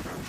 you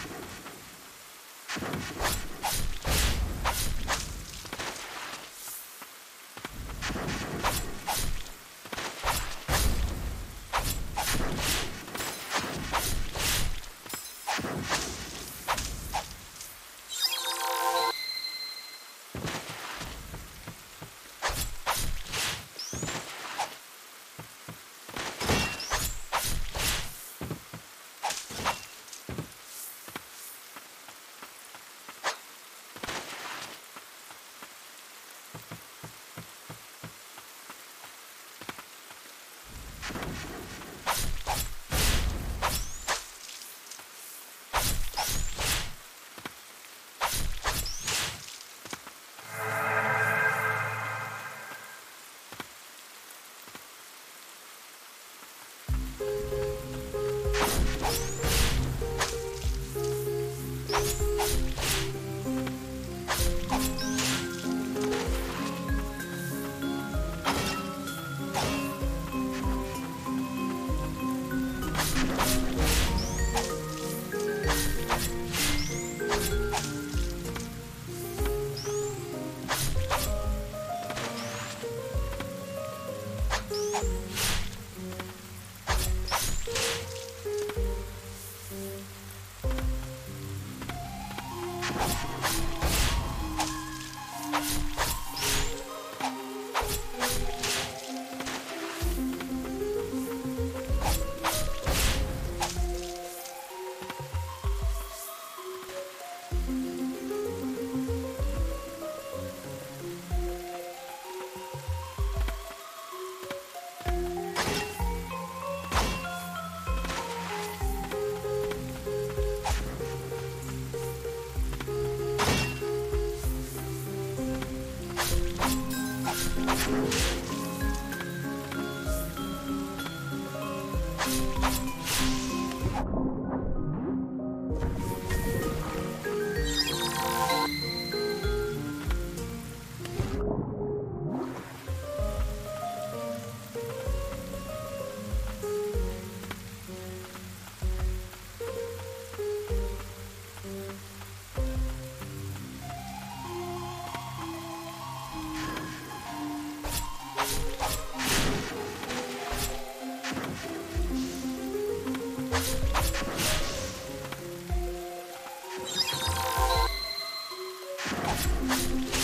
うん。